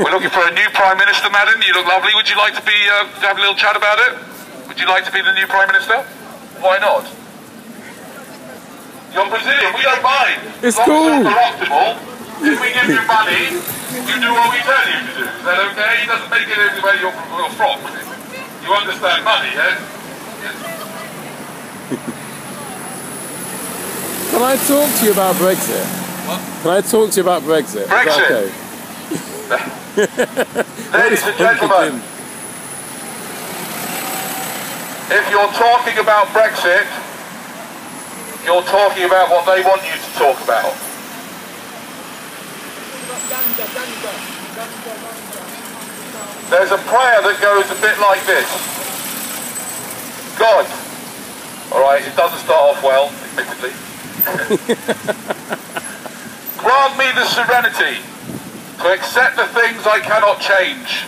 We're looking for a new Prime Minister, madam. You look lovely. Would you like to be, uh, to have a little chat about it? Would you like to be the new Prime Minister? Why not? You're Brazilian. We don't mind. It's long cool. you're optimal. If we give you money, you do what we tell you to do. Is that okay? He doesn't make it anywhere your, your frock. You understand money, yeah? Can I talk to you about Brexit? What? Can I talk to you about Brexit? Brexit? okay? Ladies and gentlemen, if you're talking about Brexit, you're talking about what they want you to talk about. There's a prayer that goes a bit like this. God, alright, it doesn't start off well, admittedly. Grant me the serenity to accept the things I cannot change,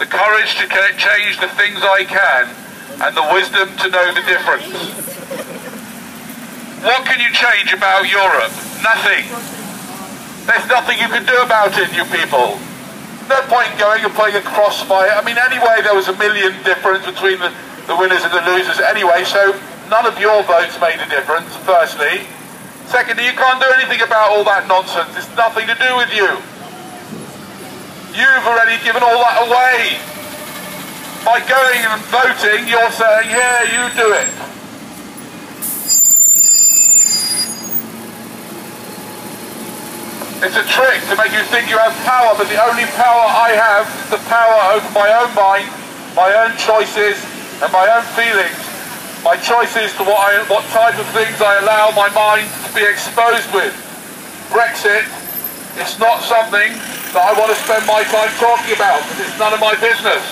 the courage to change the things I can, and the wisdom to know the difference. What can you change about Europe? Nothing. There's nothing you can do about it, you people. No point going and playing a crossfire. I mean, anyway, there was a million difference between the, the winners and the losers anyway, so none of your votes made a difference, firstly. Secondly, you can't do anything about all that nonsense. It's nothing to do with you. Already given all that away. By going and voting, you're saying, here, you do it. It's a trick to make you think you have power, but the only power I have is the power over my own mind, my own choices, and my own feelings. My choices to what, I, what type of things I allow my mind to be exposed with. Brexit, it's not something that I want to spend my time talking about, because it's none of my business.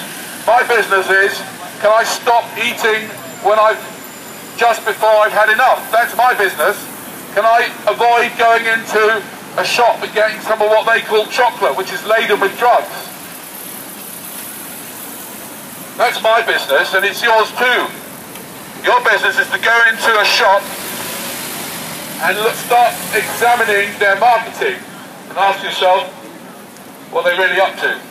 My business is, can I stop eating when I've, just before I've had enough? That's my business. Can I avoid going into a shop and getting some of what they call chocolate, which is laden with drugs? That's my business, and it's yours too. Your business is to go into a shop and look, start examining their marketing and ask yourself, what they're they really up to?